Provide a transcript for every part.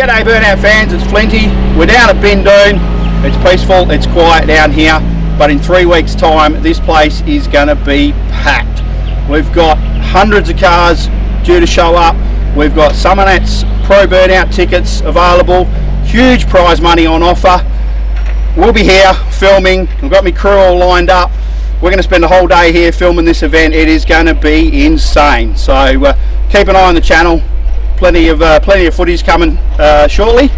G'day Burnout fans, it's Flinty. We're down at Bindoon. It's peaceful, it's quiet down here, but in three weeks time this place is going to be packed. We've got hundreds of cars due to show up. We've got Summernats Pro Burnout tickets available, huge prize money on offer. We'll be here filming, I've got my crew all lined up. We're going to spend the whole day here filming this event. It is going to be insane. So uh, keep an eye on the channel, plenty of uh, plenty of footage coming uh, shortly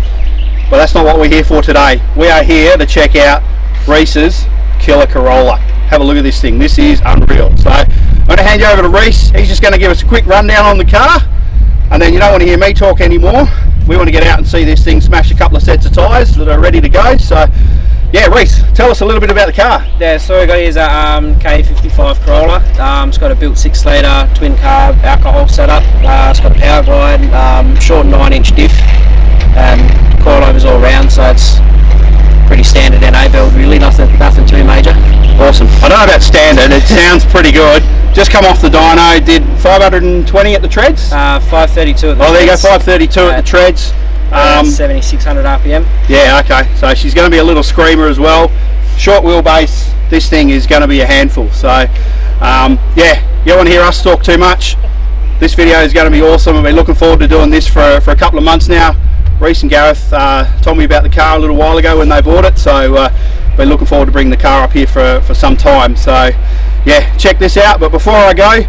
but that's not what we're here for today. We are here to check out Reece's killer Corolla. Have a look at this thing. This is unreal. So I'm going to hand you over to Reece. He's just going to give us a quick rundown on the car and then you don't want to hear me talk anymore. We want to get out and see this thing smash a couple of sets of tyres that are ready to go. So yeah, Reece, tell us a little bit about the car. Yeah, so we got here is a um, KE55 Corolla. Um, it's got a built six litre twin carb alcohol setup. Uh, it's got a power glide, um, short nine inch diff, and coilovers all round. So it's pretty standard NA build. Really, nothing, nothing too major. Awesome. I don't know about standard. It sounds pretty good. Just come off the dyno. Did 520 at the treads. Uh, 532 at the oh, there you go. treads. 532 at the treads. Um, 7600 RPM. Yeah, okay. So she's going to be a little screamer as well. Short wheelbase. This thing is going to be a handful. So, um, yeah, you don't want to hear us talk too much. This video is going to be awesome. I've been looking forward to doing this for, for a couple of months now. Reece and Gareth uh, told me about the car a little while ago when they bought it. So, uh, been looking forward to bringing the car up here for, for some time. So, yeah, check this out. But before I go,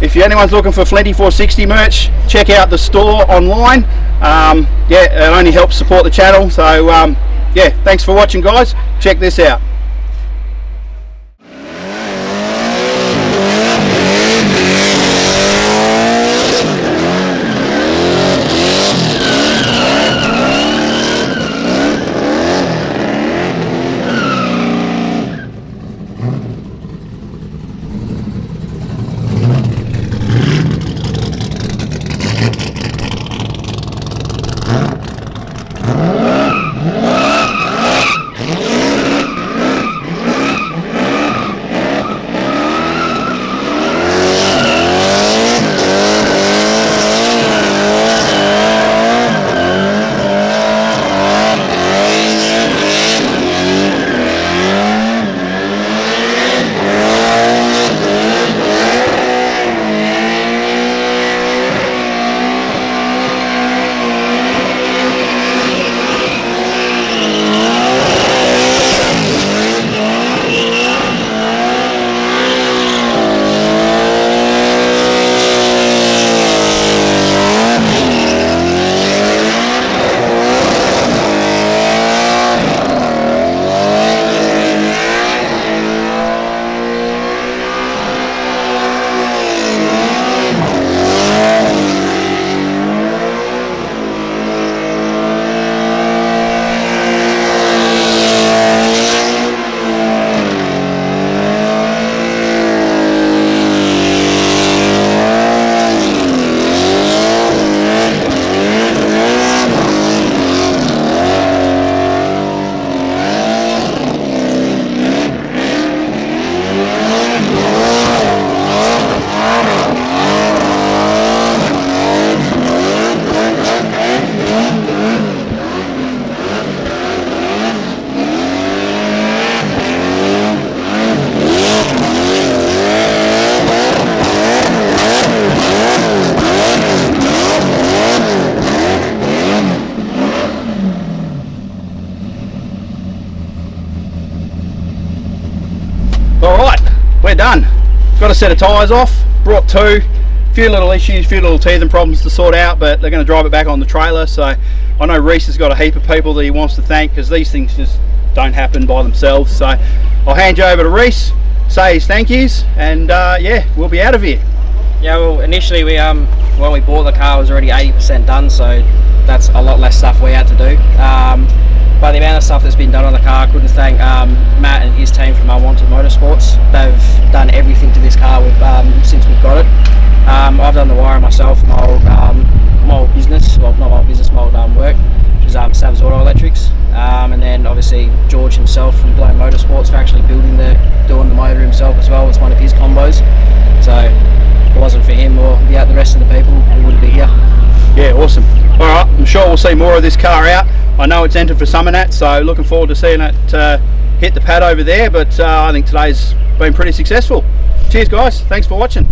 if anyone's looking for Flinty 460 merch, check out the store online. Um, yeah, it only helps support the channel. So um, yeah, thanks for watching, guys. Check this out. We're done. Got a set of tyres off. Brought two. Few little issues, few little teething problems to sort out, but they're going to drive it back on the trailer. So I know Reece has got a heap of people that he wants to thank because these things just don't happen by themselves. So I'll hand you over to Reece, say his thank yous, and uh, yeah, we'll be out of here. Yeah, well, initially we um when we bought the car it was already 80% done, so that's a lot less stuff we had to do. Um, but the amount of stuff that's been done on the car, I couldn't thank um, Matt and his team from Unwanted Motorsports. They've done everything to this car um, since we've got it. Um, I've done the wiring myself, my old, um, my old business, well not my old business, my old um, work, which is um, Auto Electrics. Um, and then obviously George himself from Blown Motorsports for actually building the, doing the motor himself as well. It's one of his combos. So if it wasn't for him or the, the rest of the people, we wouldn't be here. Yeah, awesome. All right, I'm sure we'll see more of this car out. I know it's entered for Summernat, so looking forward to seeing it uh, hit the pad over there. But uh, I think today's been pretty successful. Cheers, guys. Thanks for watching.